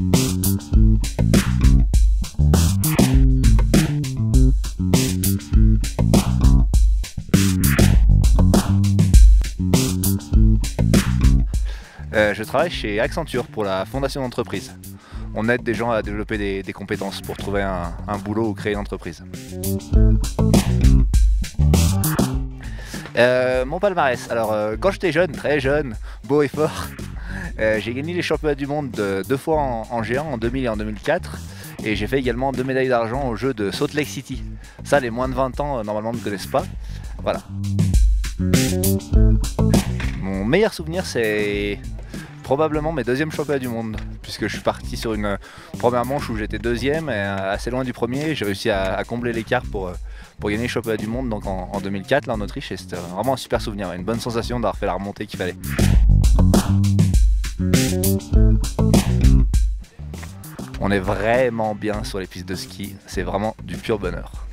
Euh, je travaille chez Accenture pour la fondation d'entreprise. On aide des gens à développer des, compétences pour trouver un, boulot ou créer une entreprise. Euh, mon palmarès. Alors, euh, quand j'étais jeune, très jeune, beau et fort, j'ai gagné les championnats du monde deux fois en, géant, en 2000 et en 2004. Et j'ai fait également deux médailles d'argent au jeu de Salt Lake City. Ça, les moins de 20 ans, normalement, ne connaissent pas. Voilà. Mon meilleur souvenir, c'est probablement mes deuxièmes championnats du monde, puisque je suis parti sur une première manche où j'étais deuxième, et assez loin du premier. J'ai réussi à, combler l'écart pour, pour gagner le championnat du monde donc en, 2004 là en Autriche, et c'était vraiment un super souvenir, une bonne sensation d'avoir fait la remontée qu'il fallait. On est vraiment bien sur les pistes de ski, c'est vraiment du pur bonheur.